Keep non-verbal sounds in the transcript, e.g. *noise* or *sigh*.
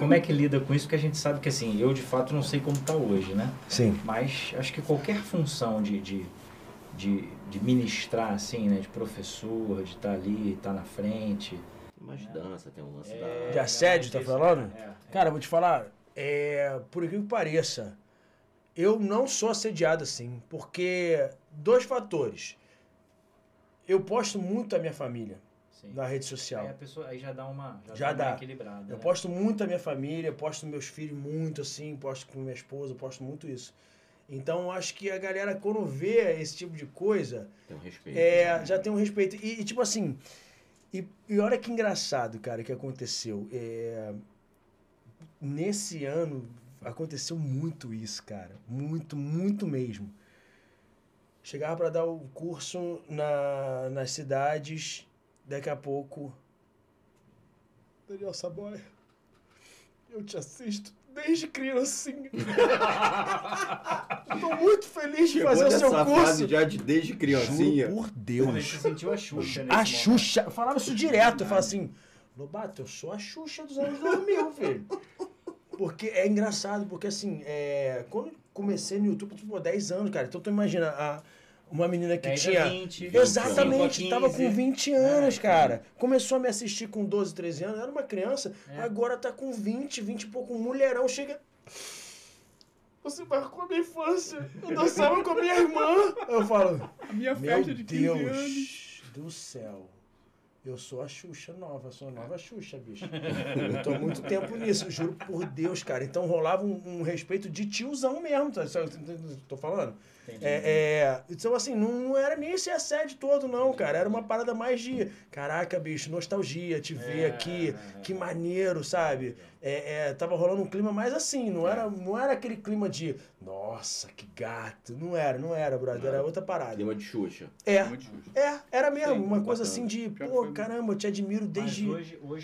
Como é que lida com isso? Porque a gente sabe que assim, eu de fato não sei como está hoje, né? Sim. Mas acho que qualquer função de, de, de, de ministrar, assim, né? De professor, de estar ali, estar na frente. Mas dança, tem um lance É, da. De assédio, tá falando? É, é. Cara, vou te falar, é, por incrível que pareça, eu não sou assediado assim, porque dois fatores. Eu posto muito a minha família Sim. na rede social. Aí a pessoa aí já dá uma, já Já dá uma. Eu né? posto muito a minha família, posto meus filhos muito assim, posto com minha esposa, posto muito isso. Então eu acho que a galera, quando vê esse tipo de coisa, Tem um respeito. é, né? já tem um respeito. E, e, tipo assim, e, e olha que engraçado, cara, que aconteceu. É, nesse ano aconteceu muito isso, cara. Muito, muito mesmo. Chegava para dar o curso na, nas cidades, daqui a pouco. Daniel Saboia, eu te assisto desde criancinha. *laughs* Tô muito feliz de fazer o seu curso. fase já de desde criancinha. Juro por Deus. Você sentiu a Xuxa A momento. Xuxa, eu falava isso direto, eu falava assim, Lobato, eu sou a Xuxa dos anos 2000, velho. *laughs* Porque é engraçado, porque assim, é, quando comecei no YouTube, tipo, 10 anos, cara, então tu imagina, a, uma menina que 10 a tinha... 20, Exatamente, 5 a tava 15. com 20 anos, É, cara. Começou a me assistir com 12, 13 anos, era uma criança, É. agora tá com 20, 20 e pouco, um mulherão, chega... Você marcou a minha infância, eu dançava com a minha irmã. Eu falo, A minha meu festa de 15 anos. Deus do céu. Eu sou a Xuxa nova, sou a nova Xuxa, bicho. Eu tô há muito tempo nisso, juro por Deus, cara. Então rolava um, um respeito de tiozão mesmo, tá? Sabe o que eu tô falando? Entendi. É, é, então, assim, não, não era nem esse assédio todo, não, cara. Era uma parada mais de, caraca, bicho, nostalgia, te ver É, aqui, é, que maneiro, sabe? É, é, tava rolando um clima mais assim, não era, não era aquele clima de, nossa, que gato. Não era, não era, brother, era outra parada. Clima de Xuxa. É, Muito justo. é, era mesmo, Sim, uma coisa bacana. assim de, pô, caramba, eu te admiro Mas desde. hoje, hoje